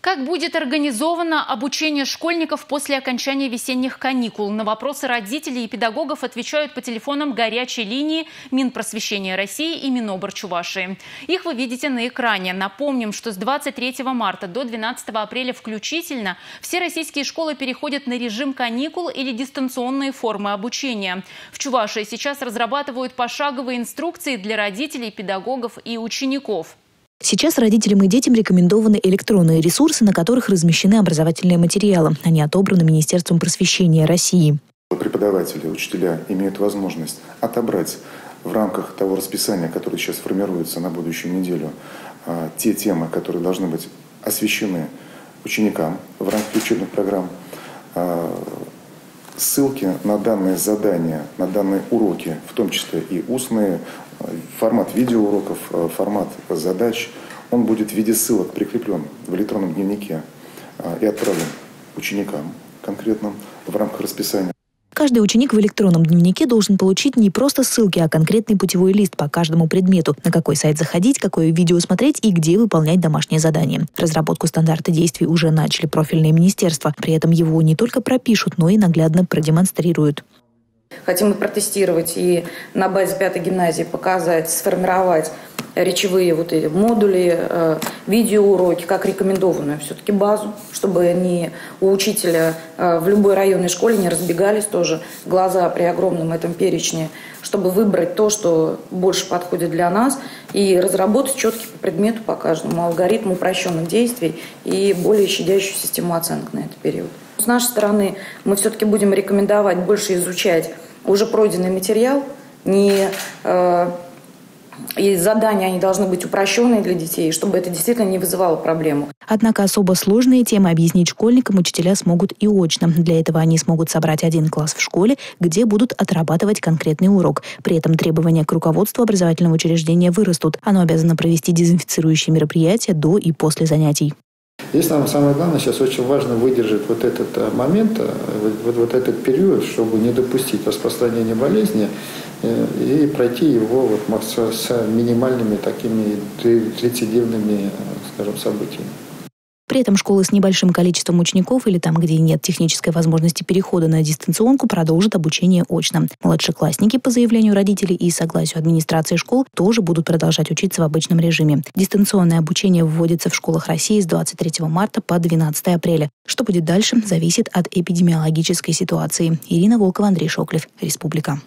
Как будет организовано обучение школьников после окончания весенних каникул? На вопросы родителей и педагогов отвечают по телефонам горячей линии Минпросвещения России и Минобр Чувашии. Их вы видите на экране. Напомним, что с 23 марта до 12 апреля включительно все российские школы переходят на режим каникул или дистанционные формы обучения. В Чувашии сейчас разрабатывают пошаговые инструкции для родителей, педагогов и учеников. Сейчас родителям и детям рекомендованы электронные ресурсы, на которых размещены образовательные материалы. Они отобраны Министерством просвещения России. Преподаватели, учителя имеют возможность отобрать в рамках того расписания, которое сейчас формируется на будущую неделю, а, те темы, которые должны быть освещены ученикам в рамках учебных программ, а, ссылки на данные задания, на данные уроки, в том числе и устные, формат видеоуроков, э, формат задач, он будет в виде ссылок прикреплен в электронном дневнике э, и отправлен ученикам конкретно в рамках расписания. Каждый ученик в электронном дневнике должен получить не просто ссылки, а конкретный путевой лист по каждому предмету, на какой сайт заходить, какое видео смотреть и где выполнять домашнее задание. Разработку стандарта действий уже начали профильные министерства. При этом его не только пропишут, но и наглядно продемонстрируют. Хотим мы протестировать и на базе пятой гимназии показать, сформировать речевые вот эти модули, э, видеоуроки, как рекомендованную все-таки базу, чтобы они у учителя э, в любой районной школе не разбегались тоже глаза при огромном этом перечне, чтобы выбрать то, что больше подходит для нас, и разработать четкий по предмету по каждому алгоритм упрощенных действий и более щадящую систему оценок на этот период. С нашей стороны мы все-таки будем рекомендовать больше изучать уже пройденный материал, не э, и задания они должны быть упрощенные для детей, чтобы это действительно не вызывало проблему. Однако особо сложные темы объяснить школьникам учителя смогут и очно. Для этого они смогут собрать один класс в школе, где будут отрабатывать конкретный урок. При этом требования к руководству образовательного учреждения вырастут. Оно обязано провести дезинфицирующие мероприятия до и после занятий. Здесь нам самое главное сейчас очень важно выдержать вот этот э, момент, э, вот, вот этот период, чтобы не допустить распространения болезни э, и пройти его вот с минимальными такими рецидивными, скажем, событиями. При этом школы с небольшим количеством учеников или там, где нет технической возможности перехода на дистанционку, продолжат обучение очно. Младшеклассники по заявлению родителей и согласию администрации школ тоже будут продолжать учиться в обычном режиме. Дистанционное обучение вводится в школах России с 23 марта по 12 апреля. Что будет дальше, зависит от эпидемиологической ситуации. Ирина Волкова, Андрей Шоклев, Республика.